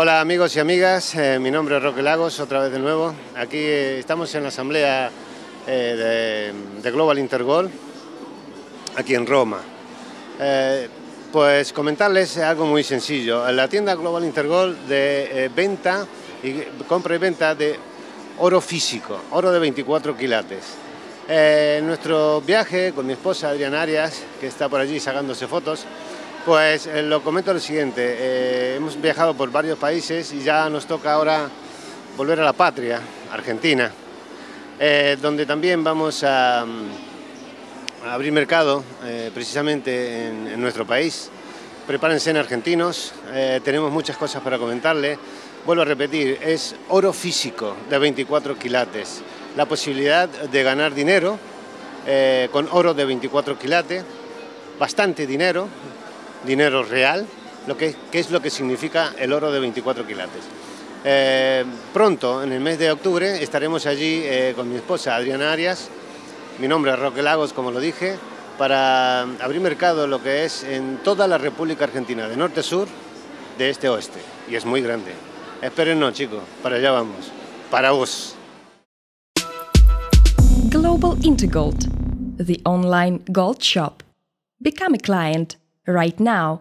Hola amigos y amigas, eh, mi nombre es Roque Lagos, otra vez de nuevo. Aquí eh, estamos en la asamblea eh, de, Global Intergol, aquí en Roma. pues comentarles algo muy sencillo. La tienda Global Intergol de venta y compra y venta de oro físico, oro de 24 quilates. nuestro viaje con mi esposa Adriana Arias, que está por allí sacándose fotos, pues eh, lo comento lo siguiente, eh, hemos viajado por varios países y ya nos toca ahora volver a la patria, Argentina, eh, donde también vamos a, abrir mercado precisamente en, nuestro país. Prepárense en argentinos, tenemos muchas cosas para comentarle. Vuelvo a repetir, es oro físico de 24 quilates, la posibilidad de ganar dinero con oro de 24 quilates, bastante dinero, dinero real, lo que, qué es lo que significa el oro de 24 quilates. Eh, pronto, en el mes de octubre, estaremos allí eh, con mi esposa Adriana Arias, mi nombre es Roque Lagos, como lo dije, para abrir mercado lo que es en toda la República Argentina, de norte a sur, de este a oeste, y es muy grande. Espérennos, chicos, para allá vamos, para vos. Global Intergold, the online gold shop. Become a client right now